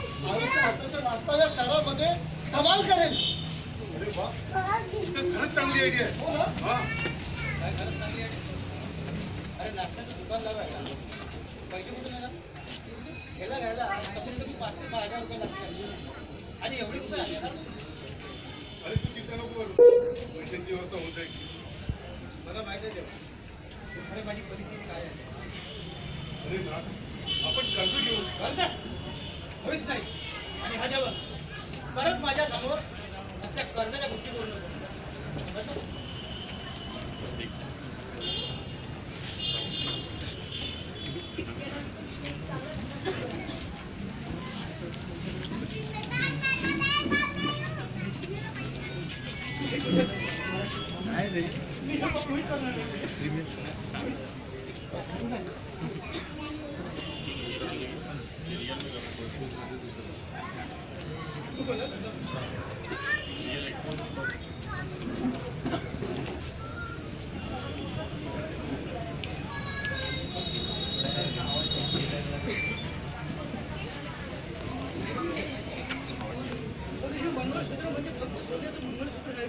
नाश्ता या शहरामध्ये धमाल करेल खरंच चांगली आयडिया आहे हो ना खरंच चांगली आहे अरे नाश्त्याचं दुकान लावायला पैसे कुठून येणार घ्यायला घ्यायला कमीत कमी पाच ते सहा हजार रुपये लागतात आणि एवढी कुठे आली अरे तू चिंता नको करू. पैशांची व्यवस्था होत आहे मला माहिती आहे अरे माझी परिस्थिती काय आहे? अरे ना आपण कर्ज घेऊ कर्ज होईच नाही. आणि हा जेव्हा परत माझ्यासमोर असल्या कर्जाच्या गोष्टी बोलू 아니 मंगळसूत्र म्हणजे फक्त सोन्याचं मंगळसूत्र नाही.